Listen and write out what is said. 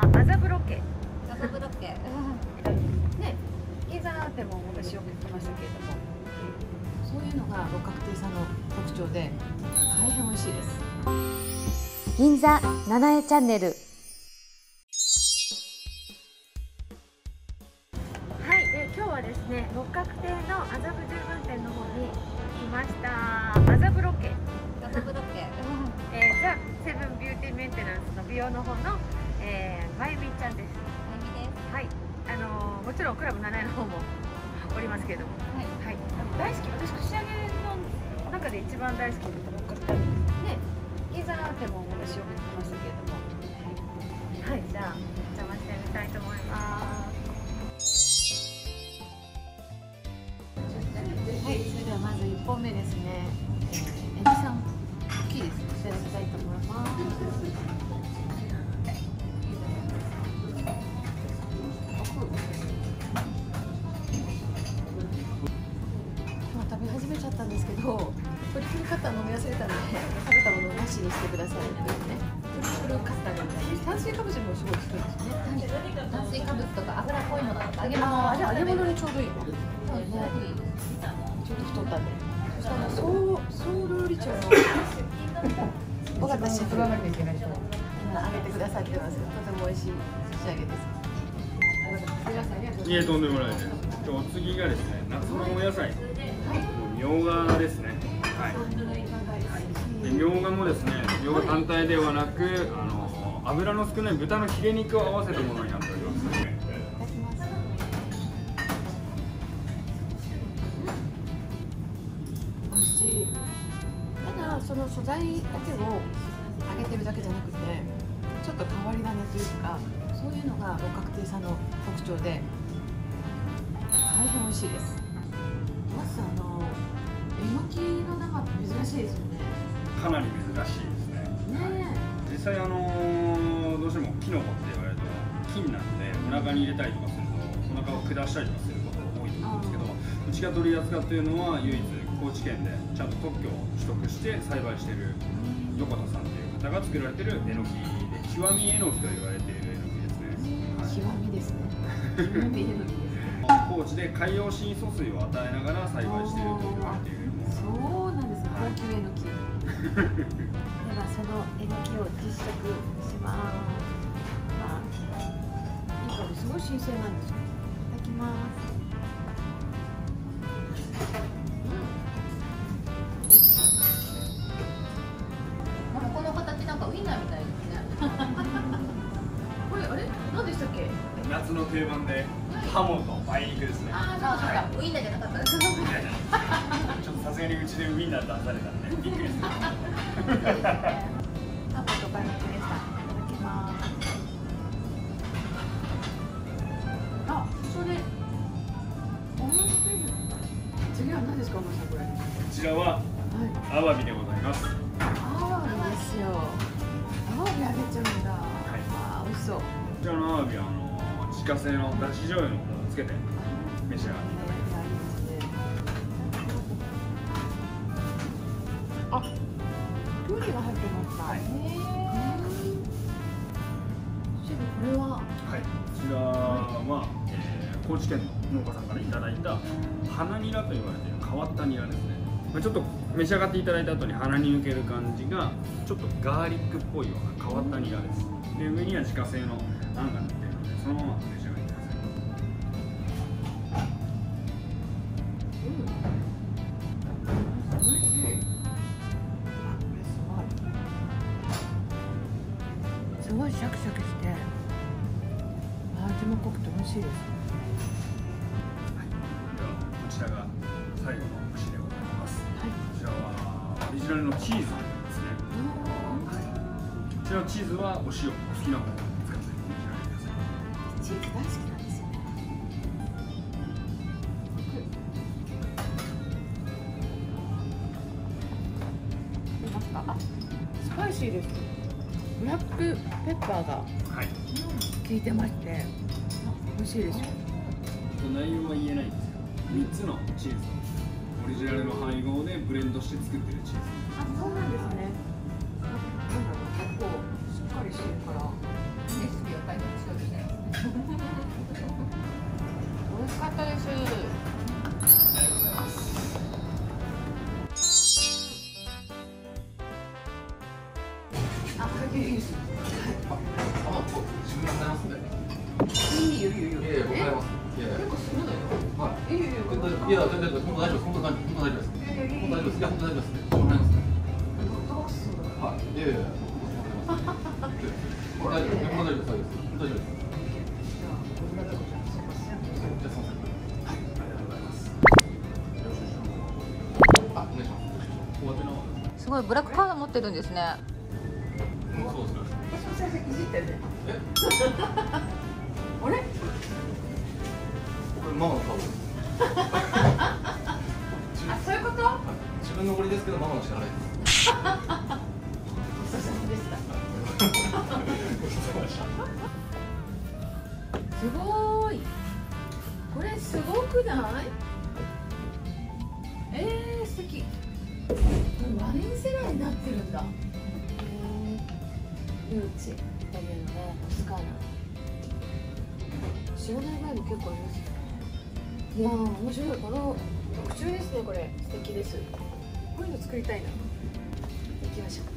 麻布ロケ。麻布ロケ。ね銀座でも私よく行きましたけれども。そういうのが六角亭さんの特徴で大変美味しいです。銀座七重チャンネル。はい、で今日はですね六角亭の麻布十番店の方に来ました。麻布ロケ、麻布ロケ。えー、ザ・セブンビューティーメンテナンスの美容の方の、えー、まゆみちゃんです。まゆみです。はい。あのーもちろんクラブ七重の方もおりますけれども。はい。はい、大好き。私串揚げの中で一番大好きな六角亭ね。銀座店も私よく行きましたけれども。はい、じゃあお邪魔してみたいと思います。はい、それではまず1本目ですね。えー、エビさん、大きいです。いただきたいと思います。食べ始めちゃったんですけど、トリプルカッター飲み忘れたので、食べたものなしにしてくださいね。トリプルカッターが炭水化物にもすごいですね。炭水化物とか油っこいものとか揚げ物ああ、揚げ物にちょうどいいちょっと太ったんで。そしたらソウソウルリチャーの尾形シェフがなきゃいけない人今揚げてくださってます。とても美味しい仕上げです。いいえとんでもないです。でお次がですね夏のお野菜、みょうがですね。はい。でみょうがもですね、みょうが単体ではなく、あの油の少ない豚のヒレ肉を合わせたものになっております。ます。いただきます。美味しい。ただその素材だけを揚げてるだけじゃなくて、ちょっと変わり種というか、そういうのが六角亭さんの特徴で大変美味しいです。まずあのえのきの生って珍しいですよね。かなり珍しいですね。ね実際あのどうしてもキノコって言われると菌なんでお腹に入れたりとかするとお腹を下したりとかすることが多いと思うんですけどうちが取り扱っているのは唯一高知県でちゃんと特許を取得して栽培している横田さんという方が作られているえのきで極みえのきと言われているえのきですね、え、極みですね。極みえのきです。はい、高知で海洋深疎水を与えながら栽培していると言われているそうなんです高級えのき。ではそのえのきを実食します。まあ、いい香りすごい新鮮なんですよ。いただきます。夏の定番でハモと梅肉ですねああそうかウインナーじゃなかったですちょっとさすがにうちでウインナー出されたんでびっくりするタコと梅肉でした。いただきます。あ、それ。美味しい。次は何ですか、お前さんここちらはい。アワビでございますアワビですよ。アワビ揚げちゃうんだ。あー、美味しそう。こちらのアワビはあの自家製のだし醤油の方をつけて召し上がっていただいていいですね。あ、きゅうりが入ってました。はいこれは。はい、こちらは、えー高知県の農家さんからいただいた花ニラと言われている変わったニラですねまあちょっと召し上がっていただいた後に鼻に抜ける感じがちょっとガーリックっぽいような変わったニラですで上には自家製のあんがそのまま召し上がってください美味しい。すごい。すごいシャキシャキして。味も濃くて美味しいです。ではこちらが最後の串でございますはい。こちらはオリジナルのチーズですねはいこちらのチーズはお塩お好きな方チーズ大好きなんですよね。出ますか。あ、スパイシーです。ブラックペッパーがはい効いてまして、あ美味しいですよ。内容は言えないんですけど3つのチーズオリジナルの配合でブレンドして作ってるチーズあ、そうなんですね。あ、いいですあ、あ、すごいブラックカード持ってるんですね。ねえ、あれ？これママの顔。です。あそういうこと？自分のおごりですけど、ママの支払いです。ごちそうさまでした。すごーい。これすごくない？えー、素敵。これワレンセラーになってるんだ。ルー。チイってるんで助かる知らない場合も結構ありますよね。いや面白い。この特集ですねこれ。素敵です。こういうの作りたいな。行きましょう。